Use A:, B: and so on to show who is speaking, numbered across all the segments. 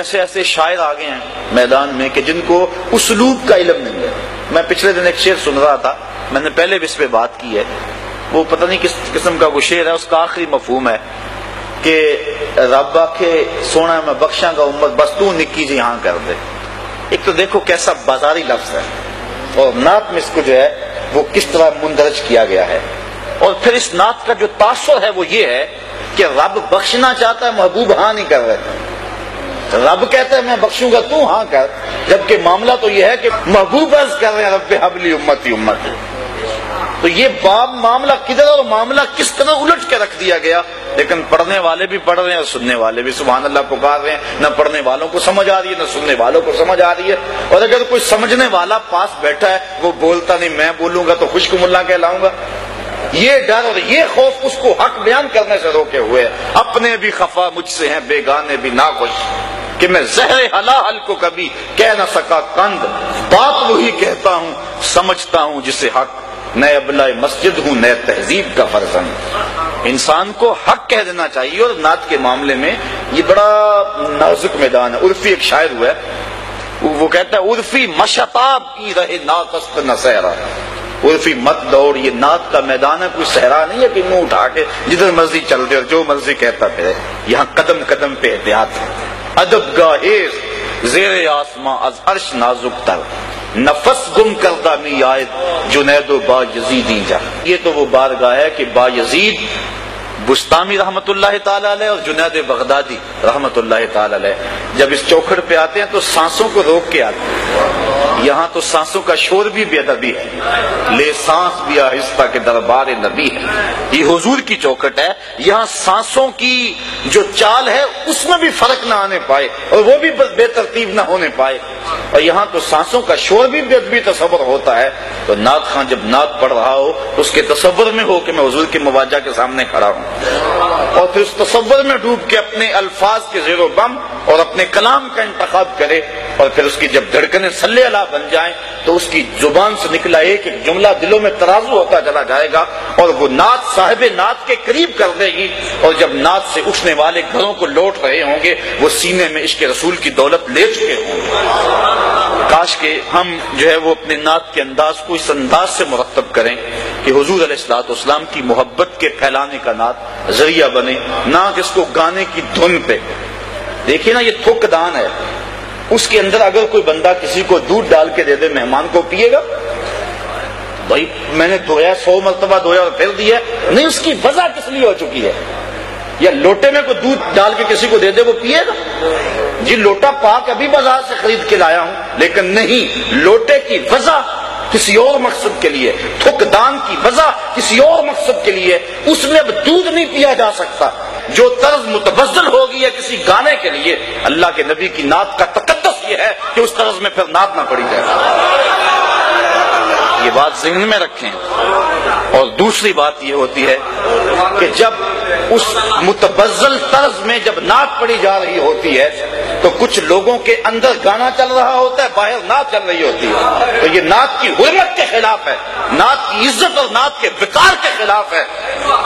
A: ऐसे ऐसे शायर आ गए हैं मैदान में कि जिनको उसलूब का इलम नहीं है। मैं पिछले दिन एक शेर सुन रहा था, मैंने पहले भी इस पे बात की है। वो पता नहीं किस किस्म का वो शेर है, उसका आखिरी मफहूम है कि रब आखे, सोना मैं बख्शा का उम्मत, बस तू निक्की जी यहाँ कर दे। एक तो देखो कैसा बाजारी लफ्ज है। और नात में इसको जो है, वो किस तरह मुंदरज किया गया है। और फिर इस नात का जो तासर है, वो ये है कि रब बख्शना चाहता है, महबूब हाँ नहीं कर रहे रब कहते हैं, मैं बख्शूँगा, तू हाँ कर। जबकि मामला तो यह है कि महबूब अर्ज़ कर रहे हैं रब हबली उम्मती उम्मती। तो ये बाब मामला किधर और मामला किस तरह उलट के रख दिया गया? लेकिन पढ़ने वाले भी पढ़ रहे हैं और सुनने वाले भी सुबह अल्लाह पुकार रहे हैं। न पढ़ने वालों को समझ आ रही है, न सुनने वालों को समझ आ रही है। और अगर कोई समझने वाला पास बैठा है, वो बोलता नहीं, मैं बोलूँगा तो खुशक मुल्ला कहलाऊँगा। ये डर और ये खौफ उसको हक बयान करने से रोके हुए अपने भी खफा मुझसे हैं, बेगाने भी नाखुश। कि मैं जहर हला हल को कभी कह ना सका, कंद बात वही कहता हूँ, समझता हूँ, जिसे हक नए अबला मस्जिद हूँ नए तहजीब का फर्जन इंसान को हक कह देना चाहिए, और नात के मामले में ये बड़ा नाजुक मैदान है। उर्फी एक शायर हुआ है, वो कहता है, उर्फी मशताब की रहे नाकस्त न सहरा। उर्फी, मत दौड़, ये नात का मैदान है, कोई सहरा नहीं है कि मुँह उठा के जिधर मर्ज़ी चल दे और जो मर्ज़ी कहता फिरे। यहाँ कदम कदम पे एहतियात अदब गाहेज जेर आसमां अज अर्श नाजुक तर नफस गुम करदा मी आयत जुनेदो बा यजीदी जा। ये तो वो बारगाह है कि बा यजीद बुस्तामी रहमत और जुनैद बगदादी रहमत जब इस चौखड़ पे आते हैं तो सांसों को रोक के आते हैं। यहाँ तो सांसों का शोर भी बेदबी है। ले सांस भी आहिस्ता के दरबार नबी है। ये हुजूर की चौखट है। यहाँ सांसों की जो चाल है, उसमें भी फ़र्क ना आने पाए और वो भी बेतरतीब ना होने पाए। और यहाँ तो सांसों का शोर भी बेदबी तस्वर होता है। तो नात खान जब नात पढ़ रहा हो तो उसके तस्वर में हो कि मैं हजूर के मवाजा के सामने खड़ा हूँ। और फिर उस तस्वर में डूब के अपने अल्फाज के जेरो बम और अपने कलाम का इंतखब करे और फिर उसकी जब धड़कने सल्ले अला बन जाए तो उसकी ज़ुबान से निकला एक एक जुमला दिलों में तराजू होता चला जाएगा और वो नात, साहिब नात के करीब कर देगी। और जब नात से उठने वाले घरों को लौट रहे होंगे, वो सीने में इश्क रसूल की दौलत ले चुके होंगे। काश के हम जो है वो अपने नात के अंदाज को इस अंदाज से मुरतब करें कि हजूर अलैहिस्सलाम की मोहब्बत के फैलाने का नात ज़रिया बने, ना कि इसको गाने की धुन पे। देखिए ना, ये थुकदान है। उसके अंदर अगर कोई बंदा किसी को दूध डाल के दे दे, मेहमान को पिएगा, भाई, मैंने धोया, सौ मरतबा धोया और फिर दिया, नहीं, उसकी वजह किस लिए हो चुकी है? या लोटे में कोई दूध डाल के किसी को दे दे, वो पिएगा? जी, लोटा पाक अभी बाज़ार से खरीद के लाया हूँ, लेकिन नहीं, लोटे की वजह किसी और मकसद के लिए, थुकदान की वजह किसी और मकसद के लिए उसमें अब दूध नहीं पिया जा सकता। जो तर्ज मुतबजल होगी है किसी गाने के लिए, अल्लाह के नबी की नात का तकदस ये है कि उस तर्ज में फिर नात ना पड़ी जाए। ये बात जहन में रखें। और दूसरी बात ये होती है कि जब उस मुतबजल तर्ज में जब नात पड़ी जा रही होती है तो कुछ लोगों के अंदर गाना चल रहा होता है, बाहर नात चल रही होती है। तो ये नात की हुरमत के खिलाफ है। नात की इज़्ज़त और नात के विकार के खिलाफ है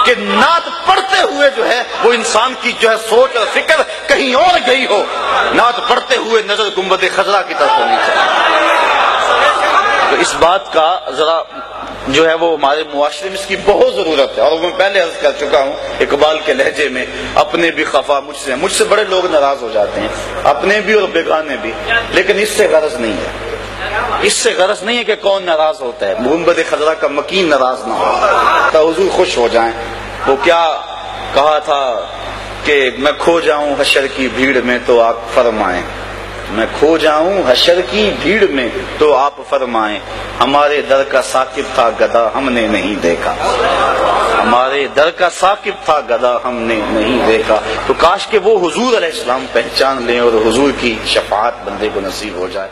A: कि नात पढ़ते हुए जो है, वो इंसान की जो है सोच और फ़िक्र कहीं और गई हो। नात पढ़ते हुए नज़र गुंबद खजरा की तरफ़ होनी चाहिए तो इस बात का जरा जो है वो हमारे मुआरे में इसकी बहुत ज़रूरत है। और मैं पहले अर्ज़ कर चुका हूँ, इकबाल के लहजे में अपने भी खफा मुझसे मुझसे बड़े लोग नाराज़ हो जाते हैं, अपने भी और बेगाने भी। लेकिन इससे गरज नहीं है। इससे गरज नहीं है कि कौन नाराज़ होता है। मोहम्मद खजरा का मकीन नाराज़ ना हो। तो खुश हो जाए। वो क्या कहा था? कि मैं खो जाऊँ हशर की भीड़ में तो आप फरमाएँ। मैं खो जाऊँ हशर की भीड़ में तो आप फरमाएँ। हमारे दर का साकिब था गदा हमने नहीं देखा। हमारे दर का साकिब था गदा हमने नहीं देखा। तो काश के वो हुजूर अलैहिस्सलाम पहचान लें और हुजूर की शफात बंदे को नसीब हो जाए।